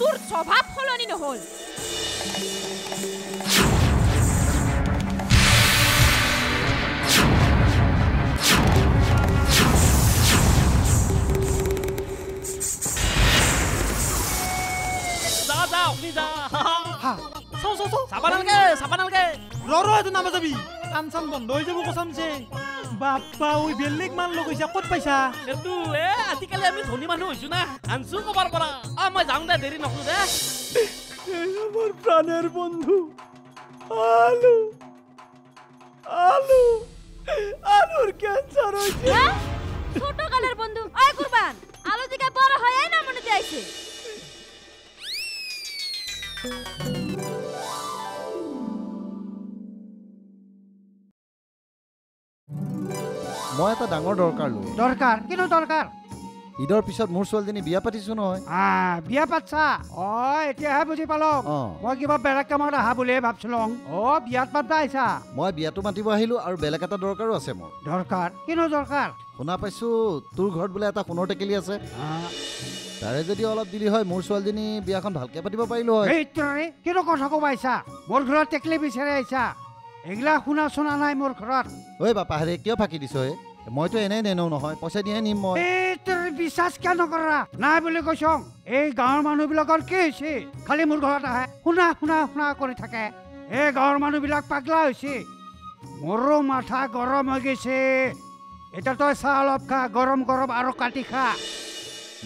তোৰ স্বভাৱ সলনি নহ'ল। বাপ্পা ঐ বেলেগ মান লগ হৈছে ক'ত পাইছা? এইটো এ আজিকালি আমি ধনী মানুহ হৈছো না। আনছো কবাৰ পৰা? অ মই যাওঁ দে দেৰি নকৰো দে। আমার প্রাণের বন্ধু আলু আলু আলুর ক্যান্সার হ্যাঁ ছোট কালের বন্ধু আয় কুরবান আলো দিকে বড় হয়ে না মনে চাইছে মই এটা ডাঙৰ দৰকাৰ লৈ দৰকাৰ? কিনো দৰকাৰ? ঈদৰ পিছত মোৰ ছোৱালীজনী বিয়া পাতিছো নহয়। বিয়া পাতছা। অ এতিয়াহে বুজি পালো। মই কিবা বেলেগ কামত অহা বুলিহে ভাবছিলো। অ বিয়াত পাতবা আহিছা। মই বিয়াটো মাতিব আহিলো আৰু বেলেগ এটা দৰকাৰো আছে মোৰ। দৰকাৰ? কিনো দৰকাৰ? শুনা পাইছো তোৰ ঘৰত বোলে এটা সোণৰ টেকেলি আছে। তাৰে যদি অলপ দিলি হয় মোৰ ছোৱালীজনী বিয়াখন ভালকে পাতিব পাৰিলো হয়। কিনো কথা ক'ব আহিছা? মোৰ ঘৰত টেকলি বিচাৰি আহিছা। এইগিলা শুনা শুনা নাই মোৰ ঘৰত। ঐ বাপা হেৰি কিয় ফাঁকি দিছ মইতো এনেই নেনো নহয় পইচা দিহে নিম মই তৰে বিশ্বাস কিয় নকৰা নাই বুলি কৈছ এই গাঁৱৰ মানুহবিলাকৰ কি হৈছে খালি মোৰ ঘৰত আহে শুনা শুনা শুনা কৰি থাকে এই গাঁৱৰ মানুহবিলাক পাগলা হৈছে মোৰো মাথা গৰম হৈ গৈছে এতিয়া তই চাহ অলপ খা গৰম গৰম আৰু কাটি খা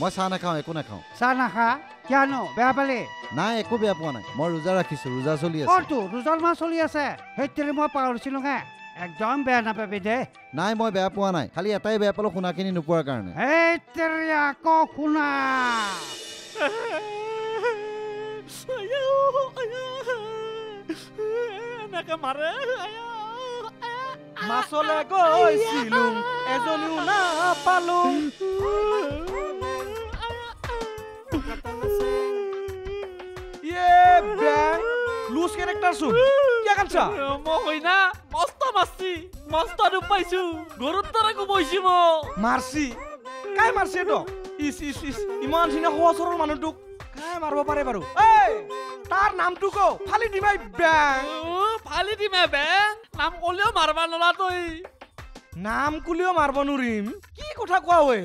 মই চাহ নাখাওঁ একো নাখাওঁ চাহ নাখা কিয়নো বেয়া পালি নাই একো বেয়া পোৱা নাই মই ৰোজা ৰাখিছো ৰোজা চলি আছে ৰোজাৰ মাহ চলি আছে সেইটোৰে মই পাহৰিছিলো হে একদম বেয়া নাপাবি দে। নাই মই বেয়া পোৱা নাই। খালি এটাই বেয়া পালো শুনাখিনি নোপোৱাৰ কাৰণে। আকৌ শুনা এনেকে মাৰে। মাছলে গৈছিলো এজনীও নাপালো। লুজ ক্যাৰেক্টাৰ শুন কিয়া মই না মস্ত মস্ত ৰূপ পাইছো। গৰুৰ দৰে কোবাইছো মোক মারছি কাই মারছে তো ইস ইস ইস ইমান সিনা সহজ সরল মানুহটোক কাই মারব পাৰে বাৰু? এই তাৰ নামটো কো ফালি দিবাই ব্যাং উ, ফালি দিমে বে। নাম কলেও মাৰবা নলা তই। নাম কুলিও মাৰব নোৱাৰিম। কি কথা কোৱা ঐ?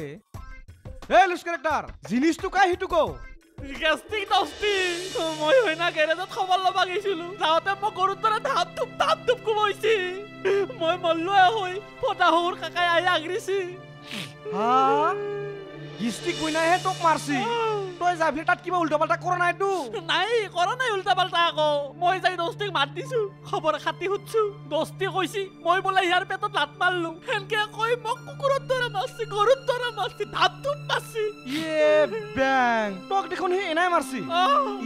এই লুজ ক্যাৰেক্টাৰ জিনিসটো কাই সিটো কো? গেষ্টিক দস্তি মই হৈ না গেৰেজত খবৰ ল'বা গৈছিলো। যাওঁতে মই গৰুৰ দৰে ধাপ ধুপ ধাপ ধুপ কোবাইছি মই মল্লুৱে হৈ ফটা সৌৰ কাকাই আহি আগৰিছি। গিষ্টিক কইনাইহে তোক মাৰছি। তই যাবি তাত কিবা উল্টা পাল্টা কৰা নাইতো নাই কৰা নাই উল্টা পাল্টা আকৌ। মই যাই দস্তিক মাত দিছো খবৰ খাতি সুধছো। দস্তি কৈছি মই বোলে ইয়াৰ পেটত লাত মাৰলো। সেনকে কৈ মোক কুকুৰৰ দৰে মাৰছি গৰুৰ দৰে মাৰছি ধাপ ধুপ মাৰছি। ইয়ে বেং তোক দেখোন সি এনাই মাৰছি।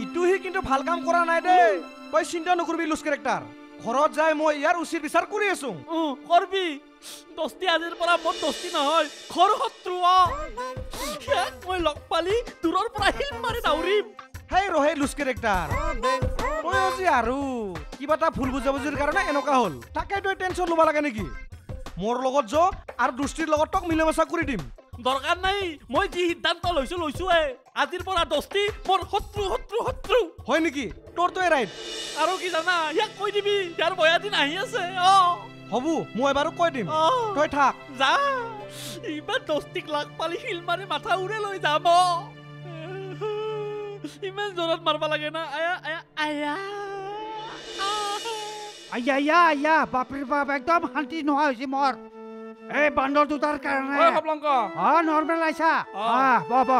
ইটো সি কিন্তু ভাল কাম কৰা নাই দেই। তই চিন্তা নকৰিবি লুজ কেৰেক্টাৰ ঘৰত যাই মই ইয়াৰ উচিত বিচাৰ কৰি আছো। কৰবি। দস্তি আজিৰ পৰা মোৰ দস্তি নহয় ঘৰ শত্ৰু ইয়াক মই লগ পালি দূৰৰ পৰা শিল মাৰি দাউৰিম হেই ৰহে লুজ কেৰেক্টাৰ। তই আজি আৰু। কিবা এটা ভুল বুজাবুজিৰ কাৰণে এনেকুৱা হ'ল। তাকে তই টেনশ্যন ল'ব লাগে নেকি? মোৰ লগত য আৰু দুষ্টিৰ লগত তোক মিলামেচা কৰি দিম। দৰকাৰ নাই মই যি সিদ্ধান্ত লৈছো লৈছোৱে আজিৰ পৰা দস্তি মোৰ শত্ৰু শত্ৰু শত্ৰু। হয় নেকি? তোৰটোৱে ৰাইট আৰু কি জানা ইয়াক কৈ দিবি ইয়াৰ বয়া দিন আহি আছে অ। হ'ব মই এবাৰো কৈ দিম। তই থাক। যা। ইমান দস্তিক লাগ পালি শিল মাৰি মাথা উৰে লৈ অ। ইমান জোৰত মাৰবা লাগে না। আয়া আয়া আয়া। আয়া আয়া আয়া। বাপৰে বাপ একদম শান্তি নোহোৱা হৈছে মোৰ। এই বান্দৰ দুটাৰ কাৰণে। অ নৰ্মেল আহিছা অ। ব ব।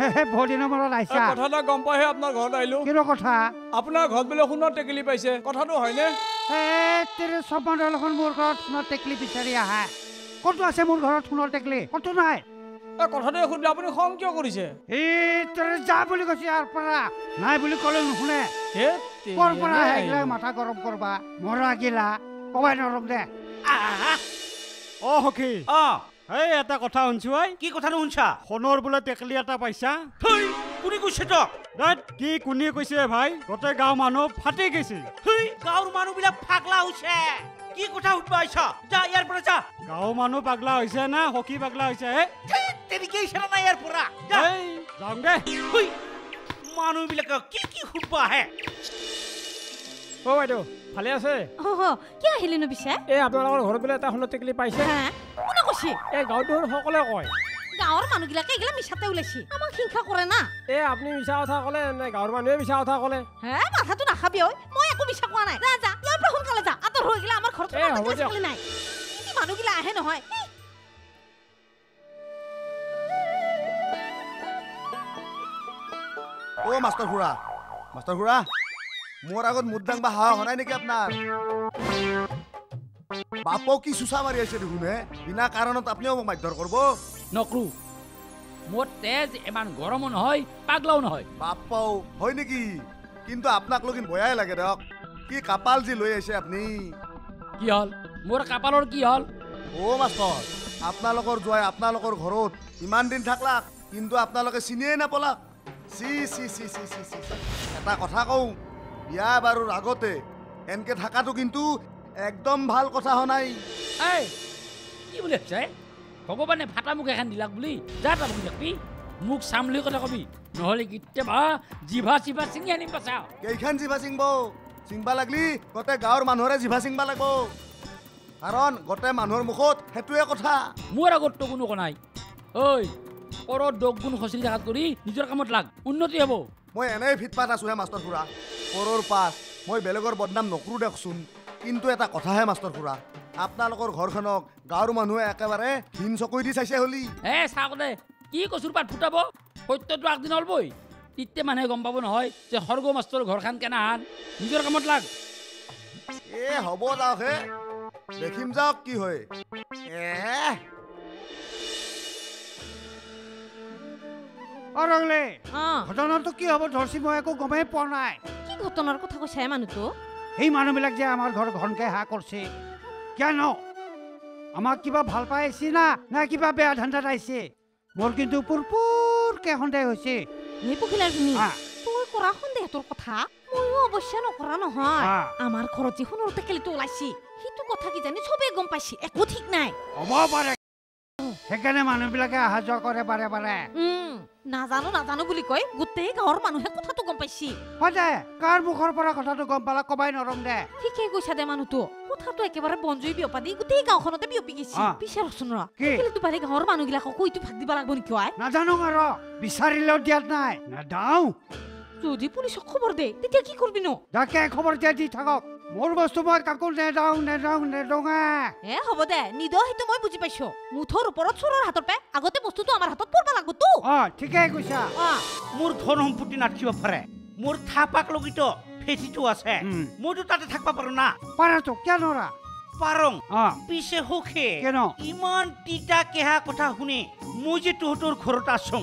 মূৰত কথা এটা গম পাইহে আপোনাৰ ঘৰত আহিলো। কিনো কথা? আপোনাৰ ঘৰত বোলে সোণৰ টেকেলি পাইছে। কথাটো হয়নে? তেৰে চব মানুহ দেখোন মোৰ ঘৰত সোণৰ টেকলি বিচাৰি আহা। ক'তো আছে মোৰ ঘৰত সোণৰ টেকলি? ক'তো নাই? এই কথাটো সুধিলে আপুনি খং কিয় কৰিছে? এই তেৰে যা বুলি কৈছে ইয়াৰ পৰা। নাই বুলি ক'লে নুশুনে। ধেৎ ক'ৰ পৰা তেৰিয়া। আহে এইগিলা মাথা গৰম কৰবা। মৰা গিলা। কবাই নৰম দে। অ সখী। অ। এই এটা কথা শুনছো ঐ কি কথানো শুনছা? সোণৰ বোলে টেকেলি এটা পাইছা। কোনে কৈছে তক? কি কোনে কৈছে ভাই? গোটেই গাঁও মানুহ ফাটি গৈছে। গাঁৱৰ মানুহবিলাক পাগলা হৈছে। কি কথা সুধিব আহিছ? যা ইয়াৰ পৰা যা। গাঁৱৰ মানুহ পাগলা হৈছে না সখী পাগলা হৈছে হে? ধেৎ, তেনেকে ইচ্ছা নাই ইয়াৰ পৰা? যাওঁ দে। মানুহবিলাকে কি কি সুধিব আহে? অ' বাইদেউ ভালে আছে? অহ কিয় আহিলিনো পিছে? এই আপোনালোকৰ ঘৰত বোলে এটা সোণৰ টেকেলি পাইছে? কোনে কৈছে? এই গাঁৱটোৰ সকলোৱে কয়। গাঁৱৰ মানুহবিলাকে এইগিলা মিছাতে ওলাইছে। আমাক হিংসা কৰে না। এ আপুনি মিছা কথা ক'লে নে গাঁৱৰ মানুহে মিছা কথা ক'লে? হে মাথাটো নাখাবি ঐ মই একো মিছা কোৱা নাই। যা যা ইয়াৰ পৰা সোনকালে যা আঁতৰ হৈ গেলে আমাৰ ঘৰত। নাই। কি মানুহগিলা আহে নহয়। অ' মাষ্টৰ খুৰা। মাষ্টৰ খুৰা মোৰ আগত মুদ দাংবা হাৱা হোৱা নাই নেকি আপোনাৰ? বাপক কি চুচা মাৰি আছে দেখোন হে? বিনা কাৰণত আপুনিও মোক মাৰধৰ কৰিব। নকৰো। মোৰ তেজ ইমান গৰমো নহয় পাগলাও নহয়। বাপাও হয় নেকি? কিন্তু আপোনাক লগিন বয়াই লাগে দিয়ক। কি কাপাল যি লৈ আহিছে আপুনি? কি হ'ল? মোৰ কাপালৰ কি হ'ল? অ' মাষ্টৰ আপোনালোকৰ যোৱাই আপোনালোকৰ ঘৰত ইমান দিন থাকলাক কিন্তু আপোনালোকে চিনিয়ে নাপলাক। চি চি চি চি চি চি। এটা কথা কওঁ বিয়া বাৰুৰ আগতে এনকে থাকাটো কিন্তু একদম ভাল কথা হোৱা নাই। এই কি বুলি ভাবিছে ভগৱানে ফাটা মুখ এখন দিলাক বুলি। যা তাৰ মুখ দেখবি মোক চাম বুলি কথা কবি। নহ'লে কেতিয়াবা জিভা চিভা ছিঙি আনিম পাছা। কেইখন জিভা ছিংব ছিংবা লাগলি গোটেই গাঁৱৰ মানুহৰে জিভা ছিংবা লাগব। কাৰণ গোটেই মানুহৰ মুখত সেইটোৱে কথা। মোৰ আগততো কোনো কথা নাই। ঐ পৰৰ দগ গুণ খচৰি থকাত কৰি নিজৰ কামত লাগ। উন্নতি হ'ব। মই এনেই ফিটপাত আছোহে মাষ্টৰ খুৰা পৰৰ পাছ মই বেলেগৰ বদনাম নকৰোঁ দিয়কচোন কিন্তু এটা কথাহে মাষ্টৰ খুৰা। আপোনালোকৰ ঘৰখনক গাঁৱৰ মানুহে একেবাৰে হিন চকুই দি চাইছে হলি। হে চাওক দে কি কচুৰ পাত ফুটাব? সত্যটো আগদিন অলবই তেতিয়া মানুহে গম পাব নহয় যে সৰ্গ মাষ্টৰ ঘৰখন কেনাহান নিজৰ কামত লাগ। এ হ'ব যাওক হে। দেখিম যাওক কি হয়। ঘটনাটো কি হ'ব ধৰছি মই একো গমেই পোৱা নাই। কি ঘটনাৰ কথা কৈছে মানুহটো সেই মানুহবিলাক যে আমাৰ ঘৰ ঘনকে হা কৰিছে কিয়নো আমাক কিবা ভাল পাই আহিছে না না কিবা বেয়া ধান্দাত আহিছে? মোৰ কিন্তু পুৰপুৰকে সন্দেহ হৈছে। এই পখিলাৰ তুমি কৰা সন্দেহটোৰ কথা ময়ো অৱশ্যে নকৰা নহয়। আমাৰ ঘৰত যি সোণৰ টেকেলিটো ওলাইছি সেইটো কথা কিজানি চবেই গম পাইছি একো ঠিক নাই। হ'ব পাৰে। সেইকাৰণে মানুহবিলাকে অহা যোৱা কৰে বাৰে বাৰে নাজানো নাজানো বুলি কয়। গোটেই গাঁৱৰ মানুহে কথাটো গম পাইছি। হয় দে কাৰ মুখৰ পৰা কথাটো গম পালা কবাই নৰম দে। ঠিকেই কৈছা দে মানুহটো। কথাটো একেবাৰে বনজুই বিয়পা দি গোটেই গাঁওখনতে বিয়পি গৈছি। অ। পিছে ৰচোন ৰ। কি? পালে গাঁৱৰ মানুহবিলাকক ইটো ভাগ দিব লাগব নেকি আই নাজানো আৰু বিচাৰিলেও দিয়াত নাই। নাদাও যদি পুলিচক খবৰ দে তেতিয়া কি কৰবি নো যাকে খবৰ দিয়া দি থাকক। মোৰ বস্তু মই কাকো নেদাও নেদাও নেদোঙা এ হ'ব দে নিদ সেইটো মই বুজি পাইছো। মুঠৰ ওপৰত চোৰৰ হাতৰ পে আগতে বস্তুটো আমাৰ হাতত পৰবা লাগব তো। অ ঠিকেই কৈছা। অ। মোৰ ধন সম্পত্তি নাথাকিব পাৰে মোৰ থাপাক লগিত ফেটিটো আছে মইতো তাতে থাকবা পাৰো না। পাৰাতো কিয় নৰা পাৰং অ। পিছে সুখে কেন? ইমান তিতা কেহা কথা শুনি মই যে তহঁতৰ ঘৰত আছো।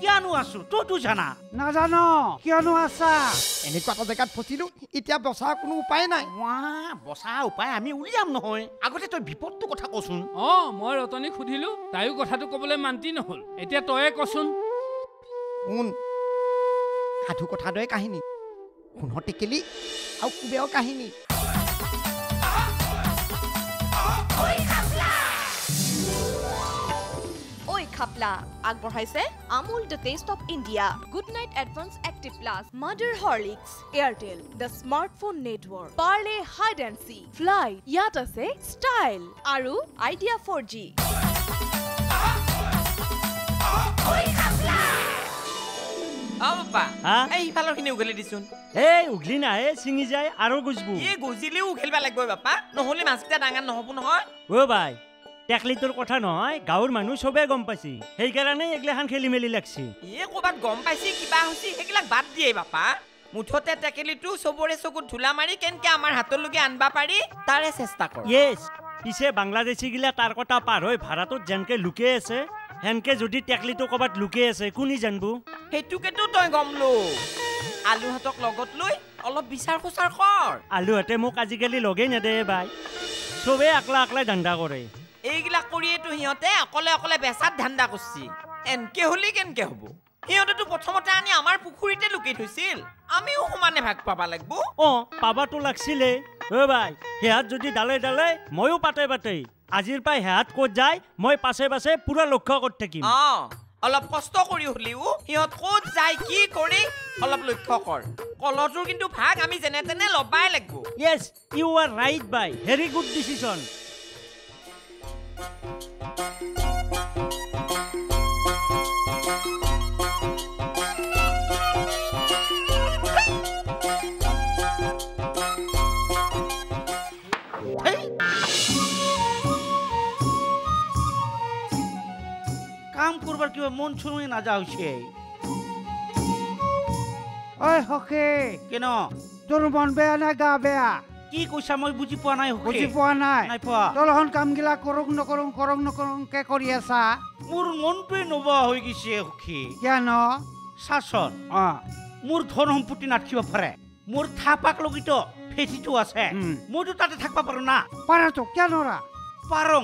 কিয়নো আছো? তইতো জানা। নাজানো কিয়নো আছা? এনেকুৱা এটা জেগাত ফচিলো এতিয়া বচাৰ কোনো উপায় নাই। বচা উপায় আমি উলিয়াম নহয়। আগতে তই বিপদটো কথা কচোন। অঁ মই ৰতনীক সুধিলো তাইও কথাটো ক'বলৈ মান্তি নহ'ল। এতিয়া তয়ে কচোন। শুন। সাধু কথা দৰে কাহিনী। সোণৰ টেকেলি আৰু কুবেৰৰ কাহিনী। খাপলা আগবঢ়াইছে। Amul the taste of India. Good night advance active plus. Mother Horlicks. Airtel. The smartphone network. Parle hide and seek fly. ইয়াত আছে ষ্টাইল। আৰু আইডিয়া ফ'ৰ জি। এই সিফালৰ খিনি উঘালি দিছোন এই উঘলি নাহে ছিঙি যায় আৰু গুজবো এই গজিলেও উঘালিব লাগিব বাপা। নহ'লে মাছকেইটা ডাঙৰ নহ'ব নহয়। অ' বাই। টেকলিটোৰ কথা নহয় গাঁৱৰ মানুহ চবে গম পাইছি। সেইকাৰণে এগিলাখান খেলি মেলি লাগছি। এই ক'ৰবাত গম পাইছি কিবা হৈছে সেইবিলাক বাদ দিয়ে বাপা। মুঠতে টেকেলিটো চবৰে চকুত ধূলা মাৰি কেনেকে আমাৰ হাতলৈকে আনবা পাৰি তাৰে চেষ্টা কৰ। য়েছ পিছে বাংলাদেশীগিলা তাৰ কথা পাৰ হৈ ভাড়াটোত যেনকে লুকে আছে সেনকে যদি টেকলিটো ক'ৰবাত লুকে আছে কোনি জানবো? সেইটোকেতো তই গম লো। আলুহঁতক লগত লৈ অলপ বিচাৰ খোচাৰ কৰ। আলুহঁতে মোক আজিকালি লগেই নেদে বাই চবেই আকলা আকলাই ধান্দা কৰে। এইবিলাক কৰিয়েতো সিহঁতে অকলে অকলে বেচাত ধান্দা কৰছি। এনকে হ'লে কেনকে হ'ব? সিহঁতেতো প্ৰথমতে আনি আমাৰ পুখুৰীতে লুকাই থৈছিল। আমিও সমানে ভাগ পাবা লাগব। অঁ পাবাতো লাগছিলে। অ' বাই সেহাত যদি ডালে ডালে ময়ো পাতে পাতে। আজিৰ পৰাই সেহাত ক'ত যায় মই পাছে পাছে পুৰা লক্ষ্য কৰি থাকিম। অ অলপ কষ্ট কৰি হ'লেও সিহঁত ক'ত যায় কি কৰি অলপ লক্ষ্য কৰ। কলহটোৰ কিন্তু ভাগ আমি যেনে তেনে ল'বাই লাগিব। Yes you are right by very good decision কাম করবার কিবা মন শুনে না যা হচ্ছে ঐ সখী কেন? তোৰ মন বেয়া নে গা বেয়া? কি কৈছা মই বুজি পোৱা নাই। বুজি পোৱা নাই। নাই পোৱা। তলখন কামগিলা কৰোঁ নকৰোঁ কৰোঁ নকৰোঁকে কৰি আছা। মোৰ মনটোৱে নোবোৱা হৈ গৈছে সখী কিয়নো? চাচোন। অ। মোৰ ধন সম্পত্তি নাথাকিব পাৰে। মোৰ থাপাক লগিত ফেটিটো আছে। মইতো তাতে থাকবা পাৰো না। পাৰাতো কিয় নৰা পাৰং।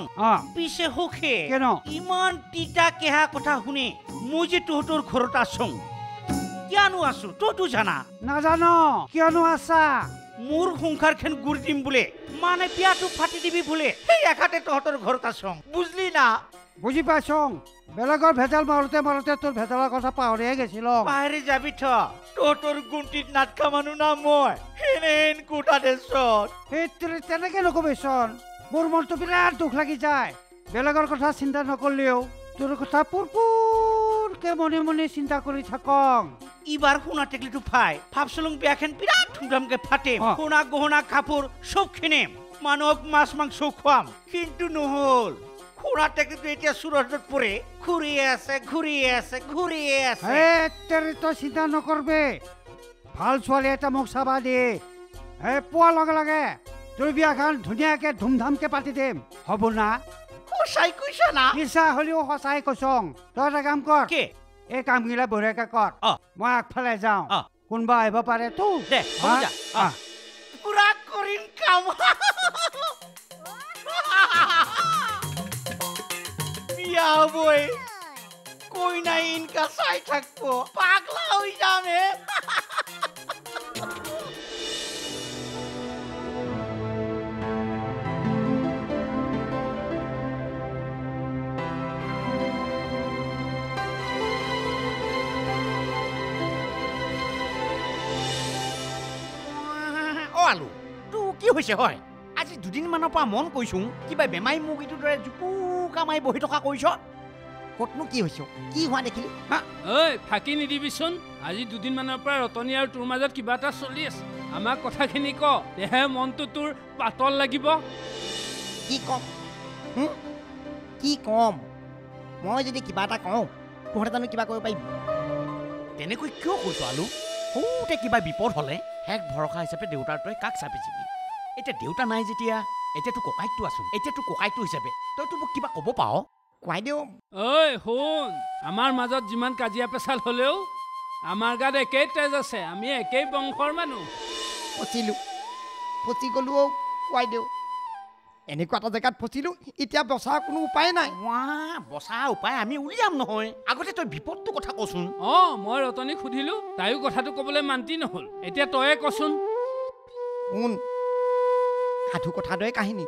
পিছে সখী কেন ইমান তিতা কেহা কথা শুনি মই যে তহঁতৰ ঘৰত আছো কিয়নো আছো তইতো জানা। নাজানো কিয়নো আছা? মোৰ সংসাৰখন গুৰি দিম বোলে। মানে বিয়াটো ফাটি দিবি বোলে সেই একাতে তহঁতৰ ঘৰত আছো বুজলি না? বুজি পাইছ বেলেগৰ ভেজাল মাৰোতে মাৰোতে তোৰ ভেজালৰ কথা পাহৰিয়ে গেছিল পাহেৰি যাবি থ। তহঁতৰ গুণ্টিত নাটকা মানুহ না মই। হেনেন কোটা দেশত সেই তেনে- তেনেকে নকবিচোন মোৰ মনটো বিৰাট দুখ লাগি যায়। বেলেগৰ কথা চিন্তা নকৰিলেও তোৰ কথা পুৰপুৰকে মনে মনে চিন্তা কৰি থাকং ইবাৰ সোণা টেকলিটো ফাই। ভাবচলং বিয়াখন বিৰাট ধুমধামকে ফাটিম। অ। সোণা গহনা কাপোৰ চব কিনিম মানুহক মাছ মাংস খুৱাম কিন্তু নহল। সোণা টেকলিটো এতিয়া চুৰতত পৰে ঘূৰিয়ে আছে ঘূৰিয়ে আছে ঘূৰিয়ে আছে। হে তেৰি তই চিন্তা নকৰবি ভালো ছোৱালী এটা মোক চাবা দে। হে পোৱাৰ লগে লগে। তোৰ বিয়াখন ধুনীয়াকে ধুমধামকে পাতি দিম। হ'ব না? সঁচাই কৈছা না মিছা হ'লেও সঁচাই কৈছং তই এটা কাম কৰ কি এই কামগিলা বঢ়িয়াকে কৰ অ। মই আগফালে যাওঁ অ। কোনোবা আহিব পাৰে তো দে হ'ব যা অ। পুৰা কৰিম কাম বিয়া হবই কইনা ইনকা চাই থাকবো পাগলা হৈ যাম হে হৈছে হয়। আজি দুদিনমানৰ পৰা মন কৈছো কিবা বেমাৰী মুৰ্গীটোৰ দৰে জুপুকা মাৰি বহি থকা কৰিছ। ক'তনো কি হৈছে কি হোৱা দেখিলি? ঐ ফাঁকি নিদিবিচোন। আজি দুদিনমানৰ পৰা ৰতনী আৰু তোৰ মাজত কিবা এটা চলি আছে। আমাক কথাখিনি ক তেহে মনটো তোৰ পাতল লাগিব। কি ক'ম? কি ক'ম? মই যদি কিবা এটা কওঁ তহঁতে জানো কিবা কৰিব পাৰিবি তেনেকৈ কিয় কৈছ আলু? সৰুতে কিবা বিপদ হ'লে শেষ ভৰসা হিচাপে দেউতাৰ তই কাক চাপিছিবি এতিয়া দেউতা নাই যেতিয়া এতিয়াতো ককাইকটো আছো এতিয়াতো ককাইকটো হিচাপে। তইতো মোক কিবা ক'ব পাৰ। কোৱাই দেউ ঐ শুন। আমাৰ মাজত যিমান কাজিয়া পেচাল হ'লেও আমাৰ গাত একেই তেজ আছে। আমি একেই বংশৰ মানুহ। ফচিলোঁ। ফচি গ'লো অ' কোৱাই দেউ এনেকুৱা এটা জেগাত ফচিলোঁ এতিয়া বচাৰ কোনো উপায় নাই। বচা উপায় আমি উলিয়াম নহয়। আগতে তই বিপদটো কথা কচোন। অঁ মই ৰতনীক সুধিলো তাইও কথাটো ক'বলৈ মান্তি নহ'ল। এতিয়া তয়ে কচোন। শুন সাধু কথাৰ দৰে কাহিনী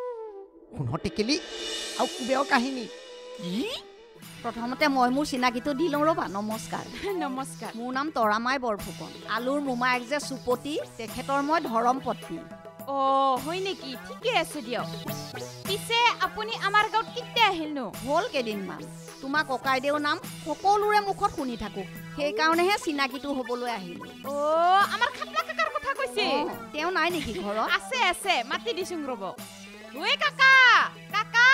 সোণৰ টেকেলি আৰু কুবেৰৰ কাহিনী। কি? প্ৰথমতে মই মোৰ চিনাকিটো দি লওঁ ৰ'বা নমস্কাৰ। নমস্কাৰ। মোৰ নাম তৰামাই বৰফুকন। আলুৰ মোমায়েক যে সুপতি তেখেতৰ মই ধৰম পত্নী। অ' হয় নেকি? ঠিকে আছে দিয়ক। পিছে আপুনি আমাৰ গাঁৱত কেতিয়া আহিলনো? হ'ল কেইদিনমান। তোমাৰ ককাইদেউৰ নাম সকলোৰে মুখত শুনি থাকোঁ। সেইকাৰণেহে চিনাকিটো হ'বলৈ আহিলোঁ। অ' আমাৰ কাকাৰ কথা কৈছে তেওঁ নাই নেকি ঘৰত? আছে আছে মাতি দিছোং ৰ'ব। ঐ কাকা কাকা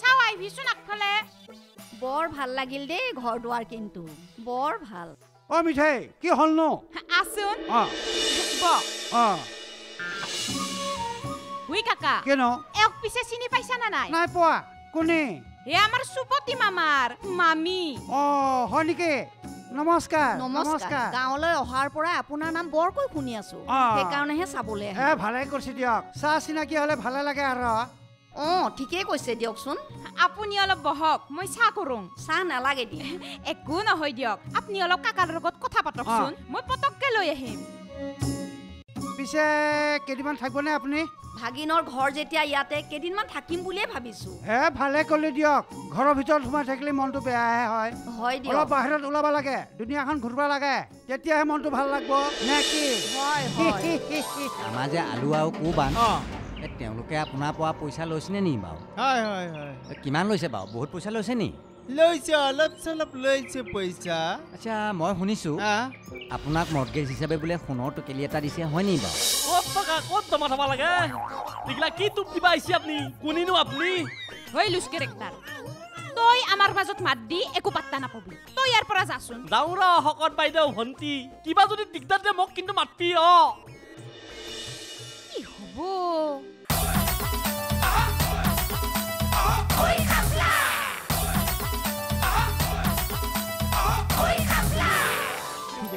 চাও আহিবিচোন আগফালে। বৰ ভালো লাগিল দেই ঘৰ দুৱাৰ কিন্তু বৰ ভালো। অ মিঠাই কি হ'লনো আছোন। অ। বক অ। ঐ কাকা কেন? এওক পিছে চিনি পাইছা না নাই? নাই পোৱা কোনে? হে আমাৰ সুপতি মামাৰ মামী। অ হয় নেকি? নমস্কাৰ নমস্কাৰ। গাঁৱলৈ অহাৰ পৰাই আপোনাৰ নাম বৰকৈ শুনি আছো। অ। সেইকাৰণেহে চাবলৈ। ভালে কৰিছে দিয়ক। চাহ চিনাকি হ'লে ভালে লাগে আৰু। অঁ ঠিকেই কৈছে দিয়কচোন। আপুনি অলপ বহক মই চাহ কৰোঁ চাহ নালাগে দিয়া একো নহয় দিয়ক। আপুনি অলপ কাকাৰ লগত কথা পাতকচোন। মই পটককে লৈ আহিম। পিছে কেইদিনমান থাকিবনে আপুনি? ভাগিনৰ ঘৰ যেতিয়া ইয়াতে কেইদিনমান থাকিম বুলিয়ে ভাবিছো। হে ভালে ক'লে দিয়ক। ঘৰৰ ভিতৰত সোমাই থাকিলে মনটো বেয়াহে হয়। হয় দিয়ক। অলপ বাহিৰত ওলাব লাগে। দুনিয়াখন ঘূৰিব লাগে। তেতিয়াহে মনটো ভাল লাগব। নে কি? হয় আমাৰ যে আলু আৰু কোবান এ তেওঁলোকে আপোনাৰ পৰা পইচা লৈছেনে নি বাৰু? হয় হয় হয়। কিমান লৈছে বাৰু? বহুত পইচা লৈছে নি? লৈছে অলপ চলপ লৈছে পইচা। আচ্ছা মই শুনিছোঁ। আপোনাক মৰ্গেজ হিচাপে বোলে সোণৰ টোকেলি এটা দিছে হয় নি বাৰু? ক'ত টকা ক'ত জমা থব লাগে? এইগিলা কি টোপ দিবা আহিছে আপুনি? কোনিনো আপুনি? হৈ তই আমাৰ মাজত মাত দি একো পাত্তা নাপাবি। তই ইয়াৰ পৰা যাচোন। যাওঁ ৰ শকত বাইদেউ ভণ্টি। কিবা যদি দিগদাৰ দিয়ে মোক কিন্তু মাতবি অ কি হ'ব?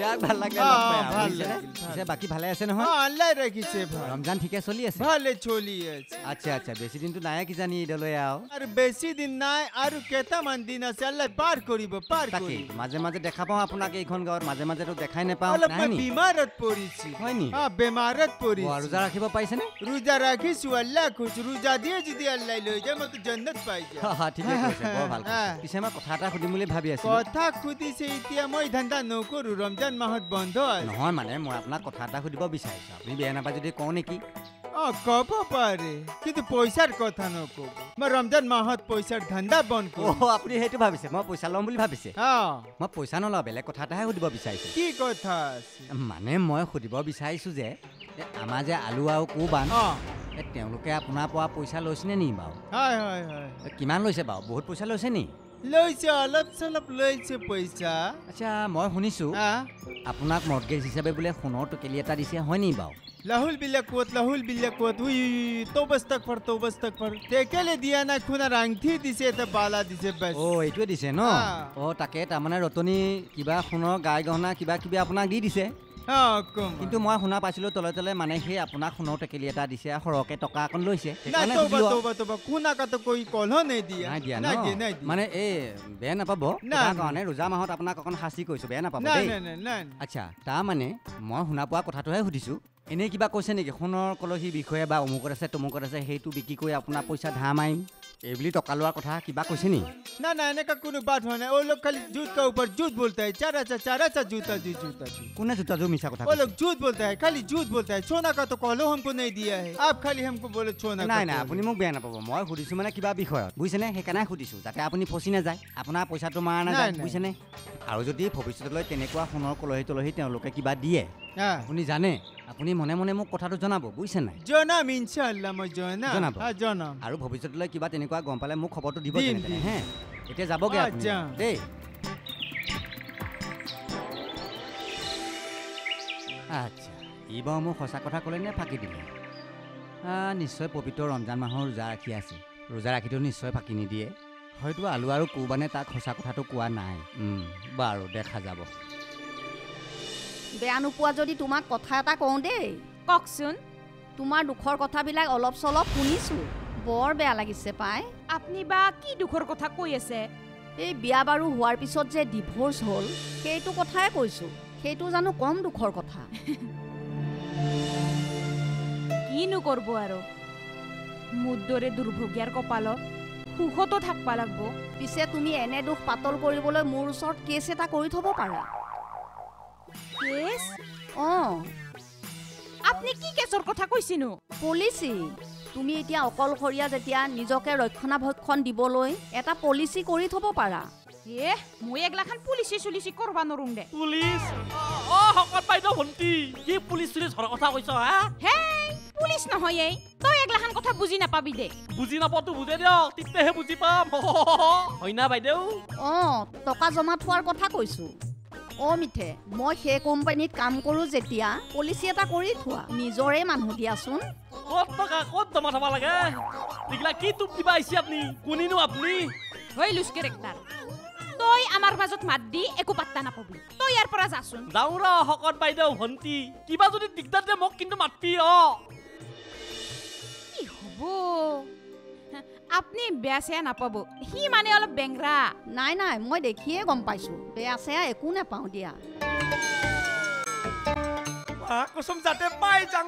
বিৰাট ভাল লাগিলে লগ পাই, ভাল বুজিছেনে? লাগিল, ভাল পিছে বাকী ভালে আছে নহয়? আল্লাহ ৰাখিছে ৰমজান ঠিকে চলি আছে? ভালে চলি আছে। আচ্ছা আচ্ছা বেছি দিনটো নাই কিজানি ঈদলৈ আৰু। আৰু বেছি দিন নাই আৰু কেইটামান দিন আছে আল্লাহ পাৰ কৰিব পাৰ তাকেই কৰিব। মাজে মাজে দেখা পাওঁ আপোনাক এইখন গাঁৱত মাজে মাজেতো দেখাই নাপাওঁ। অলপ নাই মই নি? বেমাৰত পৰিছি। হয় নি? বেমাৰত অ, পৰিছি। ৰোজা ৰাখিব পাৰিছেনে? ৰোজা ৰাখিছো আল্লাহ কৈছো ৰোজা দিয়ে যদি আল্লাহ লৈ যায় মইতো জন্নত পাই যাম। হা, হা, ঠিকে কৈছে বৰ ভাল হা। কৈছে। পিছে মই কথা এটা সুধিম বুলি ভাবি আছো কথা সুধিছে এতিয়া মই ধান্দা নকৰো ৰমজান মাহত বন্ধ নহয় মানে মই আপোনাক কথা এটা সুধিব বিচাৰিছো। আপুনি বেয়া নাপায় যদি কওঁ নেকি? অ ক'ব পাৰে। কিন্তু পইচাৰ কথা নকব। মই ৰমজান মাহত পইচাৰ ধান্দা বন্ধ অ কৰো আপুনি সেইটো ভাবিছে। মই পইচা ল'ম বুলি ভাবিছে। অ। মই পইচা নলওঁ বেলেগ কথা এটাহে সুধিব বিচাৰিছো। কি কথা আছে মানে মই সুধিব বিচাৰিছো যে আমাৰ যে আলু আৰু কোবান অ। তেওঁলোকে আপোনাৰ পৰা পইচা লৈছেনে নি বাৰু? হয় হয় হয়। কিমান লৈছে বাৰু? বহুত পইচা লৈছে নি? লৈছে অলপ চলপ লৈছে পইচা। আচ্ছা মই শুনিছোঁ আপোনাক মৰ্গেজ হিচাপে বোলে সোণৰ টোকেলি এটা দিছে হয় বাৰু? লাহুল বিলাকুত লাহুল বিলাকুত উই তোবাস তক ফৰ তোবাস তক ফৰ টেকেলে দিয়া নাই খুনাৰ আংঠি দিছে এটা বালা দিছে বাছ। অ এইটোৱে দিছে ন? অ তাকে তাৰমানে ৰতনী কিবা সোণৰ গাই গহনা কিবা কিবি আপোনাক দি দিছে। কিন্তু মই শুনা পাইছিলোঁ তলে তলে মানে সেই আপোনাক সোণৰ টেকেলি এটা দিছে সৰহকৈ টকা অকণ লৈছে। মানে এই বেয়া নাপাব। কাৰণে ৰোজা মাহত আপোনাক অকণ শাস্তি কৰিছোঁ বেয়া নাপাব আচ্ছা তাৰমানে মই শুনা পোৱা কথাটোহে সুধিছোঁ এনেই কিবা কৈছে নেকি? সোণৰ কলহী বিষয়ে বা অমুকত আছে তমুকত আছে সেইটো বিক্ৰী কৰি আপোনাৰ পইচা ধাৰ মাৰিম। এইবুলি টকা লোৱাৰ কথা কিবা কৈছে নি ना ना ना का कोनो बात होना वो लोग खाली जूत का ऊपर जूत बोलता है चारा चा चारा चा जूता जी जूता जी কোনে জোতাযোৰ মিছা কথা वो কৈছে? लोग झूठ बोलता है खाली झूठ बोलता है सोना का तो कॉलो हमको नहीं दिया है आप खाली हमको बोले सोना নাই का নাই कॉलो। আপুনি মোক বেয়া নাপাব মই সুধিছোঁ মানে কিবা বিষয়ত বুজিছেনে সেইকাৰণে সুধিছোঁ যাতে আপুনি ফচি নাযায় আপোনাৰ পইচাটো মাৰা নাযায় নাই, নাই। বুজিছেনে আৰু যদি ভৱিষ্যতলৈ তেনেকুৱা সোণৰ কলহী তলহী তেওঁলোকে কিবা দিয়ে हाँ আপুনি জানে আপুনি মনে মনে মোক কথাটো জনাব বুজিছে নাই? জনাম ইনশাআল্লাহ মই জনাম। জনাব। জনাম। আৰু ভৱিষ্যতলৈ কিবা তেনেকুৱা গম পালে মোক খবৰটো দিব। হে? এতিয়া যাবগৈ আপুনি। দেই। আচ্ছা ই বাৰু মোক সঁচা কথা ক'লে নে ফাঁকি দিলে? আ, নিশ্চয় পবিত্ৰ ৰমজান মাহৰ ৰোজা ৰাখি আছে। ৰোজা ৰাখিটো নিশ্চয় ফাঁকি নিদিয়ে। হয়তো আলু আৰু কোবানে তাক সঁচা কথাটো কোৱা নাই। বাৰু দেখা যাব। বেয়া নোপোৱা যদি তোমাক কথা এটা কওঁ দেই। কওকচোন। তোমাৰ দুখৰ কথাবিলাক অলপ চলপ শুনিছোঁ। বৰ বেয়া লাগিছে পাই। আপুনি বা কি দুখৰ কথা কৈ আছে? এই বিয়া বাৰু হোৱাৰ পিছত যে ডিভোৰ্চ হ'ল সেইটো কথাই কৈছোঁ। সেইটো জানো কম দুখৰ কথা। কিনো কৰিব আৰু? মোৰ দৰে দুৰ্ভগীয়াৰ কপালত সুখতো থাকবা লাগব। পিছে তুমি এনে দুখ পাতল কৰিবলৈ মোৰ ওচৰত কেছ এটা কৰি থ'ব পাৰা। কেছ অঁ আপুনি কি কেছৰ কথা কৈছিনো? পলিচি। তুমি এতিয়া অকলশৰীয়া যেতিয়া নিজকে ৰক্ষণাবেক্ষণ দিবলৈ এটা পলিচি কৰি থ'ব পাৰা। এ মই এগলাখান পুলিচি চুলিচি কৰবা নৰোং দে। পুলিচ? অ শকত বাইদেউ ভণ্টি। কি পুলিচ চুলিচ ঘৰৰ কথা কৈছ হা? হেই পুলিচ নহয় এই। তই এগলাখান কথা বুজি নাপাবি দে। বুজি নাপাওতো বুজে দিয়ক তেতিয়াহে বুজি পাম। হয় না বাইদেউ? অঁ টকা জমা থোৱাৰ কথা কৈছোঁ। অ' মিঠে মই সেই কোম্পানীত কাম কৰোঁ যেতিয়া পলিচি এটা কৰি থোৱা। নিজৰে মানুহ দিয়াচোন। ক'ত টকা ক'ত জমা থব লাগে? এইগিলা কি টোপ দিবা আহিছে আপুনি? কোনিনো আপুনি? হৈ তই আমাৰ মাজত মাত দি একো পাত্তা নাপাবি। তই ইয়াৰ পৰা যাচোন। যাওঁ ৰ শকত বাইদেউ ভণ্টি কিবা যদি দিগদাৰ দিয়ে মোক কিন্তু মাতবি অ কি হ'ব? আপুনি বেয়া চেয়া নাপাব। সি মানে অলপ বেংৰা। নাই নাই মই দেখিয়ে গম পাইছোঁ। বেয়া চেয়া একো নাপাওঁ দিয়া। মা কচম যাতে পাই যাং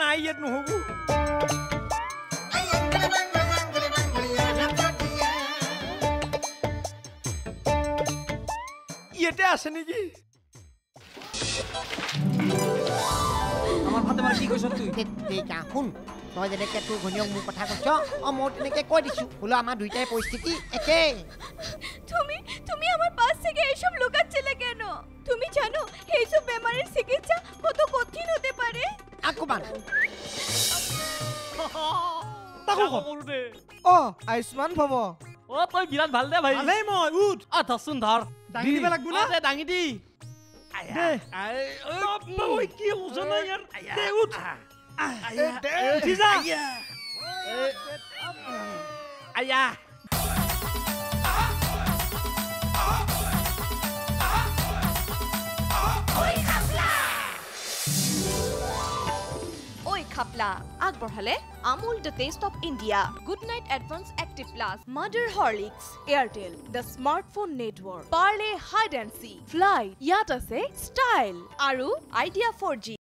নাই ইয়াত নহ'ব। আছে নেকি আমাৰ ফাটে মানে কি কৈছ তুই? তেৰিকা শুন। তই যেনেকে তোৰ ঘৈণীয়েক মোৰ কথা কৈছ অ মই তেনেকে কৈ দিছো। বোলো আমাৰ দুইটাই পৰিস্থিতি একেই তুমি তুমি আমার পাশ থেকে এইসব লুকাচ্ছিলে কেন? তুমি জানো এইসব বেমারের চিকিৎসা কত কঠিন হতে পারে আকমান তাকো দে। অ আয়ুষ্মান ভৱ। অ তই বিৰাট ভালো দে ভাই। ভালেই মই উঠ। আ ধৰচোন ধৰ। দাঙি দিব লাগব না? দে দাঙি দি। দে। ঐ কি ওজন নাই ইয়াৰ। দে উঠ। দে, উঠি যা। আয়া। খাপলা আগবঢ়ালে Amul the taste of India good night advance active plus mother Horlicks Airtel the smartphone network Parle hide and seek fly ইয়াত আছে ষ্টাইল আৰু আইডিয়া ফ'ৰ জি।